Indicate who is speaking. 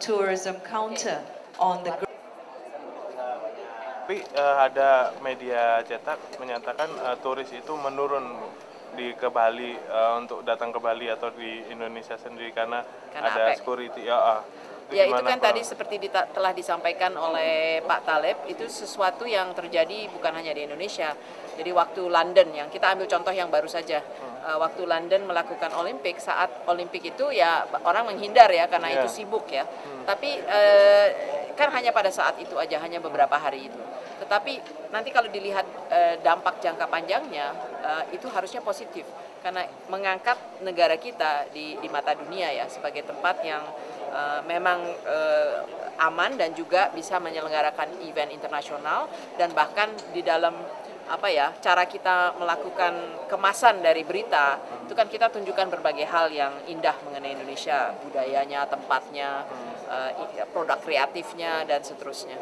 Speaker 1: tourism counter on the.
Speaker 2: Tapi eh, ada media cetak menyatakan eh, turis itu menurun di ke Bali eh, untuk datang ke Bali atau di Indonesia sendiri karena,
Speaker 3: Karena
Speaker 2: ada
Speaker 3: apa?
Speaker 2: security. Ya, ah.
Speaker 3: Ya itu kan
Speaker 2: Pak?
Speaker 3: tadi seperti dita- telah disampaikan oleh Pak Taleb itu sesuatu yang terjadi bukan hanya di Indonesia. Jadi waktu London yang kita ambil contoh yang baru saja, Uh, waktu London melakukan Olimpik saat Olimpik itu ya orang menghindar ya karena
Speaker 2: Iya.
Speaker 3: itu sibuk ya. Tapi uh, kan hanya pada saat itu aja hanya beberapa hari itu. Tetapi nanti kalau dilihat uh, dampak jangka panjangnya uh, itu harusnya positif karena mengangkat negara kita di di mata dunia ya sebagai tempat yang uh, memang uh, aman dan juga bisa menyelenggarakan event internasional dan bahkan di dalam apa ya cara kita melakukan kemasan dari berita itu kan kita tunjukkan berbagai hal yang indah mengenai Indonesia budayanya tempatnya uh, i- produk kreatifnya dan seterusnya